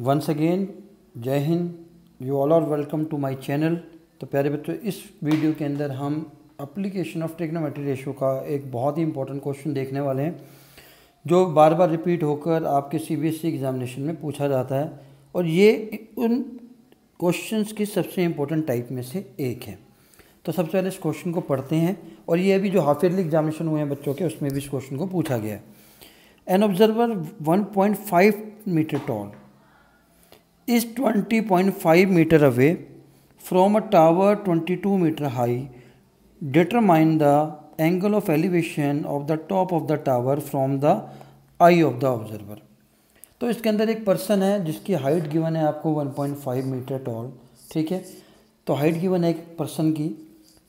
Once again जय Hind you all are welcome to my channel तो प्यारे बच्चों इस वीडियो के अंदर हम अप्लीकेशन ऑफ़ टेक्नोमेट्री रेशो का एक बहुत ही इंपॉर्टेंट क्वेश्चन देखने वाले हैं, जो बार बार रिपीट होकर आपके सीबीएसई एग्जामिनेशन में पूछा जाता है। और ये उन क्वेश्चंस की सबसे इम्पोर्टेंट टाइप में से एक है। तो सबसे पहले इस क्वेश्चन को पढ़ते हैं। और ये अभी जो हाफ़ ईयरली एग्जामिनेशन हुए हैं बच्चों के, उसमें भी इस क्वेश्चन को पूछा गया है। An observer 1.5 meter tall is 20.5 meter away from a tower 22 meter high. Determine the angle of elevation of the top of the tower from the eye of the observer. तो इसके अंदर एक पर्सन है जिसकी हाइट गिवन है आपको 1.5 meter toll ठीक है तो हाइट गिवन है एक पर्सन की,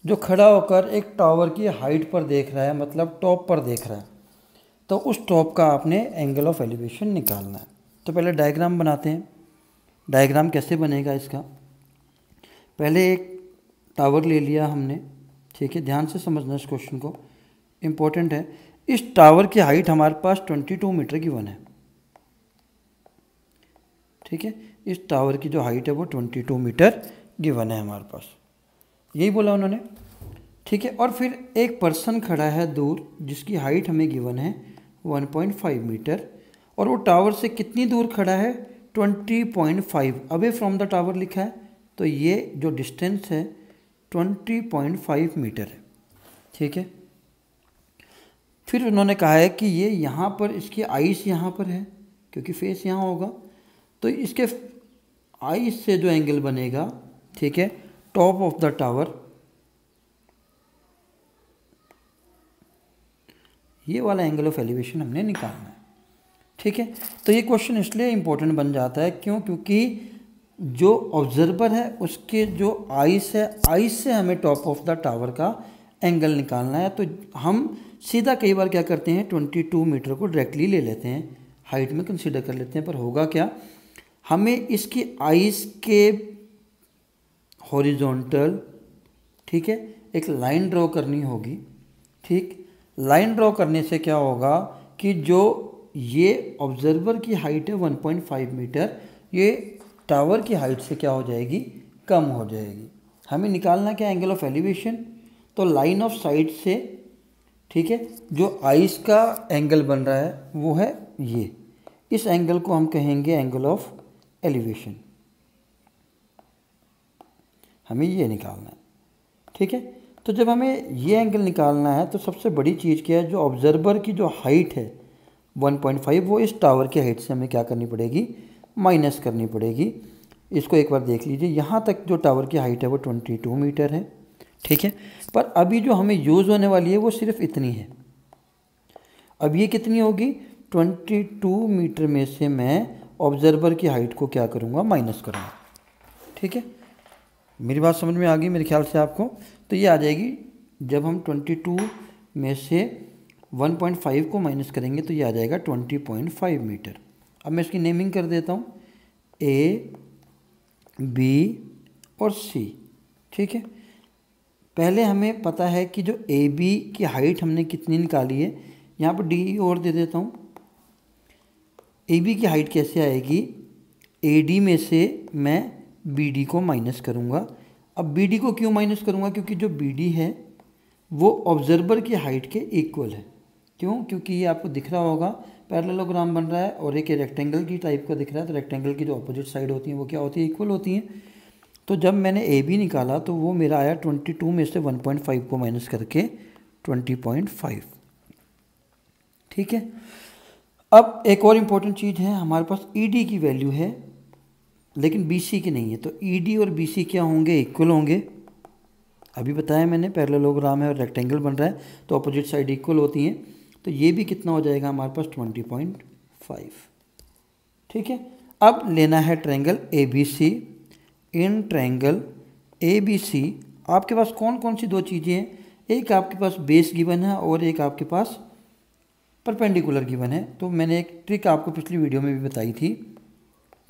जो खड़ा होकर एक टावर की हाइट पर देख रहा है मतलब टॉप पर देख रहा है तो उस टॉप का आपने एंगल ऑफ़ एलिवेशन निकालना है तो पहले डायग्राम बनाते हैं डायग्राम कैसे बनेगा इसका? पहले एक टावर ले लिया हमने, ठीक है? ध्यान से समझना इस क्वेश्चन को। इम्पोर्टेंट है। इस टावर की हाइट हमारे पास 22 मीटर की वन है। ठीक है? इस टावर की जो हाइट है वो 22 मीटर गिवन है हमारे पास। यही बोला उन्होंने। ठीक है? और फिर एक पर्सन खड़ा है दूर, जिसकी हाइट हमें गिवन है 1.5 मीटर और वो टावर से कितनी दूर खड़ा है? 20.5 अवे फ्रॉम द टावर लिखा है तो ये जो डिस्टेंस है 20.5 मीटर है, ठीक है? फिर उन्होंने कहा है कि ये यहाँ पर, इसकी आइस यहाँ पर है, क्योंकि फेस यहाँ होगा तो इसके आइस से जो एंगल बनेगा, ठीक है टॉप ऑफ़ द टावर ये वाला एंगल ऑफ़ एलिवेशन हमने निकालना है। ठीक है? तो ये क्वेश्चन इसलिए इम्पोर्टेंट बन जाता है क्यों? क्योंकि जो ऑब्जर्वर है, उसके जो आइस है आइस से हमें टॉप ऑफ़ द टावर का एंगल निकालना है। तो हम सीधा कई बार क्या करते हैं 22 मीटर को डायरेक्टली ले लेते हैं। हाइट में कंसीडर कर लेते हैं, पर होगा क्या? हमें इसकी आइस के हॉरिजॉन्टल ठीक है? एक लाइन ड्रॉ करनी होगी, ठीक? लाइन ड्रॉ करने से क्या होगा कि जो ये ऑब्जर्वर की हाइट है 1.5 मीटर ये टावर की हाइट से क्या हो जाएगी? कम हो जाएगी। हमें निकालना क्या एंगल ऑफ़ एलिवेशन तो लाइन ऑफ़ साइड से, ठीक है, जो आइस का एंगल बन रहा है, वो है ये। इस एंगल को हम कहेंगे एंगल ऑफ़ एलिवेशन हमें ये निकालना है, ठीक है? तो जब हमें ये एंगल निकालना है तो सबसे बड़ी चीज़ क्या है? जो ऑब्जर्वर की जो हाइट है 1.5 वो इस टावर की हाइट से हमें क्या करनी पड़ेगी? माइनस करनी पड़ेगी। इसको एक बार देख लीजिए। यहाँ तक जो टावर की हाइट है वो 22 मीटर है। ठीक है? पर अभी जो हमें यूज़ होने वाली है वो सिर्फ़ इतनी है। अब ये कितनी होगी? 22 मीटर में से मैं ऑब्जर्वर की हाइट को क्या करूँगा? माइनस करूँगा। ठीक है? मेरी बात समझ में आ गई मेरे ख्याल से आपको? तो ये आ जाएगी। जब हम 22 में से 1.5 को माइनस करेंगे तो ये आ जाएगा 20.5 मीटर। अब मैं इसकी नेमिंग कर देता हूँ। ए बी और सी ठीक है? पहले हमें पता है कि जो ए बी की हाइट हमने कितनी निकाली है, यहाँ पर डी और दे देता हूँ। ए बी की हाइट कैसे आएगी? ए डी में से मैं बी डी को माइनस करूँगा। अब बी डी को क्यों माइनस करूँगा? क्योंकि जो बी डी है, वो ऑब्जर्वर की हाइट के इक्वल है। क्यों? क्योंकि ये आपको दिख रहा होगा, पैरेललोग्राम बन रहा है और एक रेक्टेंगल की टाइप का दिख रहा है। तो रेक्टेंगल की जो अपोजिट साइड होती हैं, वो क्या होती है? इक्वल होती हैं। तो जब मैंने ए बी निकाला तो वो मेरा आया ट्वेंटी टू में से वन पॉइंट फाइव को माइनस करके ट्वेंटी पॉइंट फाइव ठीक है? अब एक और इम्पोर्टेंट चीज़ है, हमारे पास ई e डी की वैल्यू है, लेकिन बी सी की नहीं है। तो ई e डी और बी सी क्या होंगे? इक्वल होंगे। अभी बताया मैंने, पैरेललोग्राम है और रेक्टेंगल बन रहा है तो अपोजिट साइड इक्वल होती हैं। तो ये भी कितना हो जाएगा हमारे पास ट्वेंटी पॉइंट फाइव। ठीक है? अब लेना है triangle A B C in triangle A B C आपके पास कौन कौन सी दो चीज़ें हैं? एक आपके पास बेस गिवन है और एक आपके पास परपेंडिकुलर गिवन है। तो मैंने एक ट्रिक आपको पिछली वीडियो में भी बताई थी।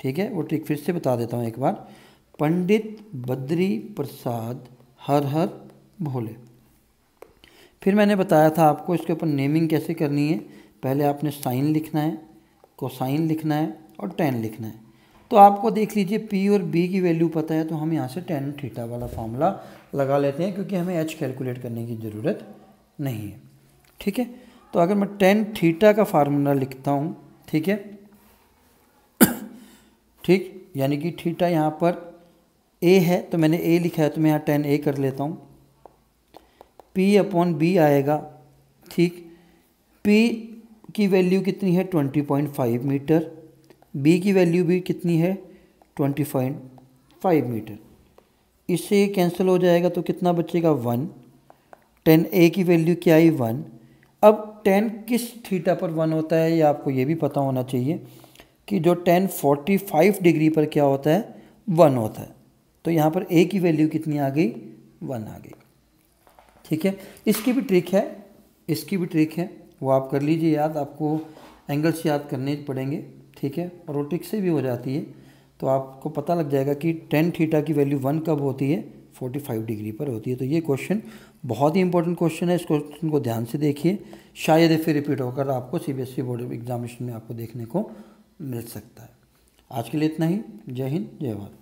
ठीक है? वो ट्रिक फिर से बता देता हूँ एक बार। पंडित बद्री प्रसाद हर हर भोले। फिर मैंने बताया था आपको इसके ऊपर नेमिंग कैसे करनी है। पहले आपने साइन लिखना है कोसाइन लिखना है और टेन लिखना है। तो आपको देख लीजिए पी और बी की वैल्यू पता है तो हम यहाँ से टेन थीटा वाला फॉर्मूला लगा लेते हैं, क्योंकि हमें एच कैलकुलेट करने की ज़रूरत नहीं है। ठीक है? तो अगर मैं टेन थीटा का फार्मूला लिखता हूँ, ठीक है? ठीक? यानी कि थीटा यहाँ पर ए है तो मैंने ए लिखा है तो मैं यहाँ टेन ए कर लेता हूँ। पी अपॉन बी आएगा, ठीक? पी की वैल्यू कितनी है? Twenty point five meter B की वैल्यू भी कितनी है? ट्वेंटी पॉइंट फाइव मीटर इससे कैंसिल हो जाएगा तो कितना बचेगा? वन टेन ए की वैल्यू क्या आई वन अब टेन किस थीटा पर वन होता है? ये आपको ये भी पता होना चाहिए कि जो टेन फोर्टी फाइव डिग्री पर क्या होता है? वन होता है। तो यहाँ पर ए की वैल्यू कितनी आ गई? वन आ गई। ठीक है? इसकी भी ट्रिक है, इसकी भी ट्रिक है। वो आप कर लीजिए याद, आपको एंगल्स याद करने पड़ेंगे, ठीक है? और वो ट्रिक से भी हो जाती है। तो आपको पता लग जाएगा कि टेन थीटा की वैल्यू वन कब होती है? फोर्टी फाइव डिग्री पर होती है। तो ये क्वेश्चन बहुत ही इंपॉर्टेंट क्वेश्चन है। इस क्वेश्चन को ध्यान से देखिए। शायद फिर रिपीट होकर आपको C B S E board examination में आपको देखने को मिल सकता है। आज के लिए इतना ही। जय हिंद, जय भारत।